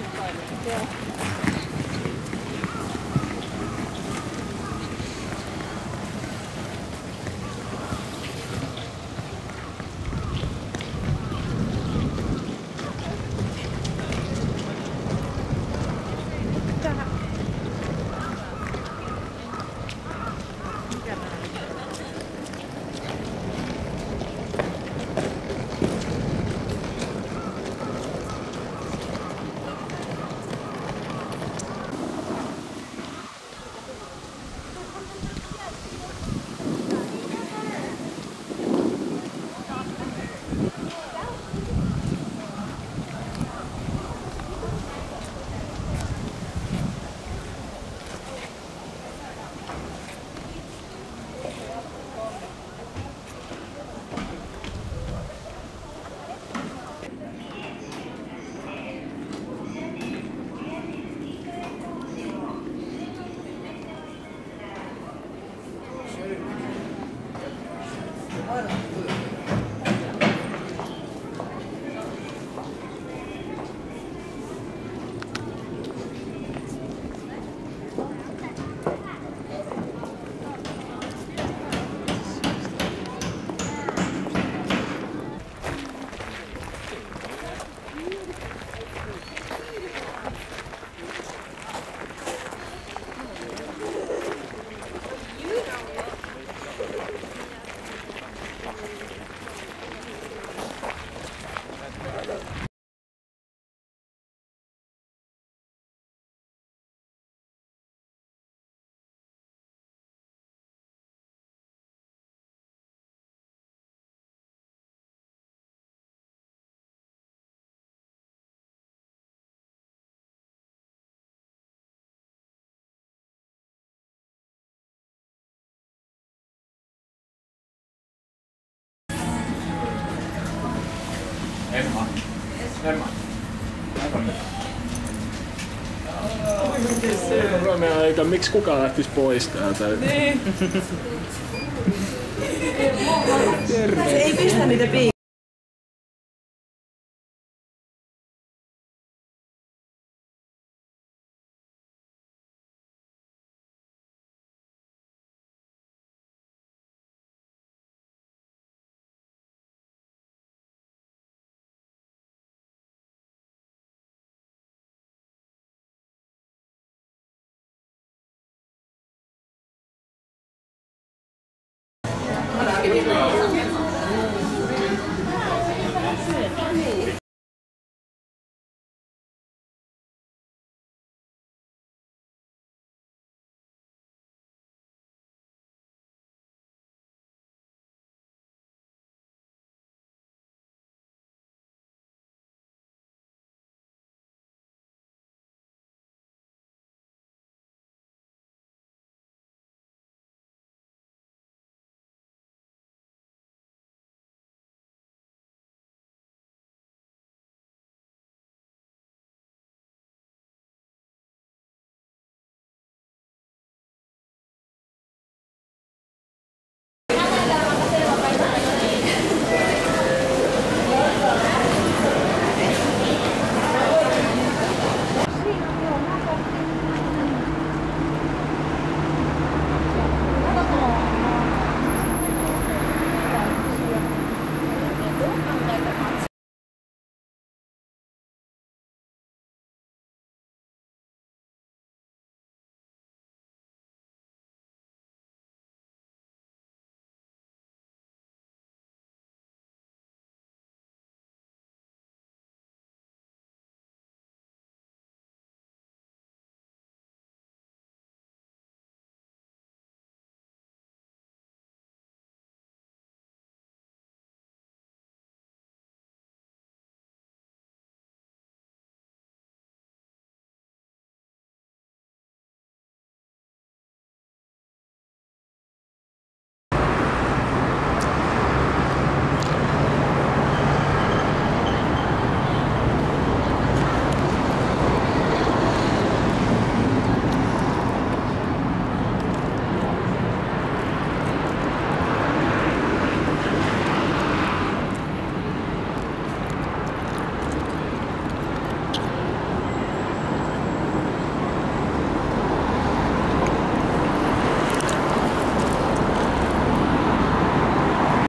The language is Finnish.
Yeah. Aika, miksi kukaan lähtisi pois täältä? Se ei pistä niitä piikkiä. Amen.